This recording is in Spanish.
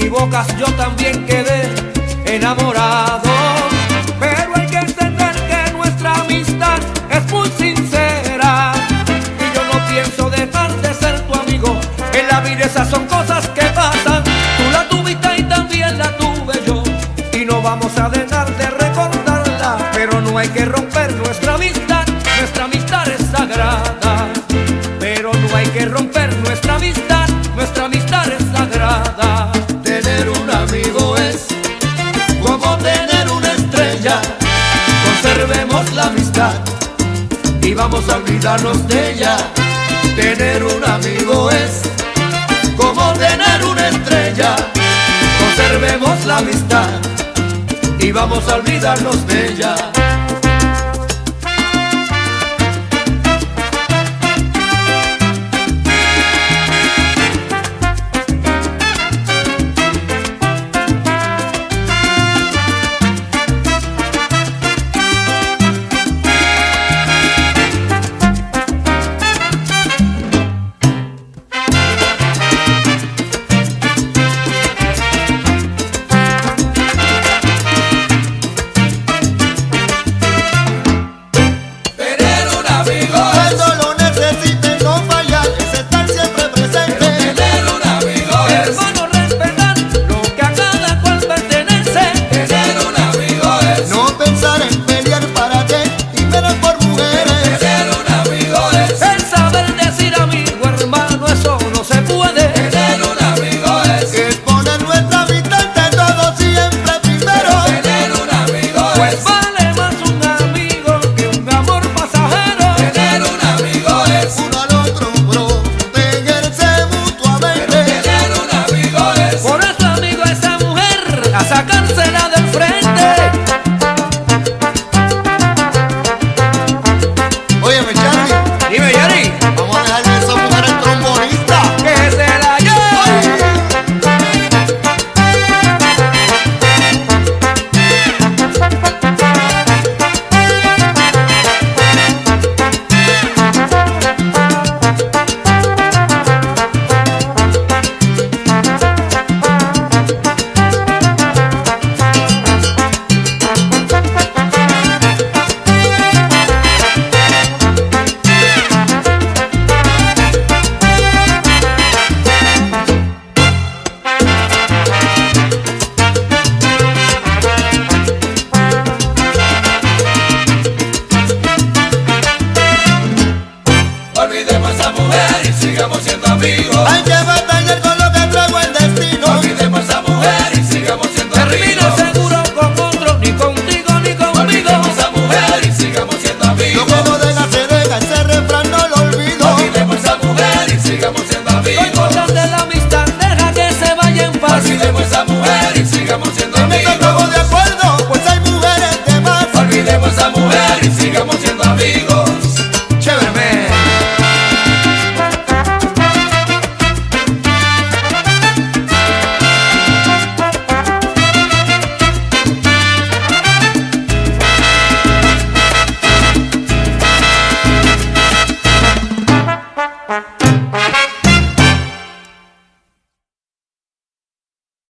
equivocas, yo también quedé enamorado. Pero hay que entender que nuestra amistad es muy sincera. Y yo no pienso dejar de ser tu amigo. En la vida esas son cosas que pasan. Tú la tuviste y también la tuve yo. Y no vamos a dejar de recordarla. Pero no hay que romper nuestra amistad. Nuestra amistad es sagrada. y vamos a olvidarnos de ella. Tener un amigo es como tener una estrella. Conservemos la amistad y vamos a olvidarnos de ella. West vivo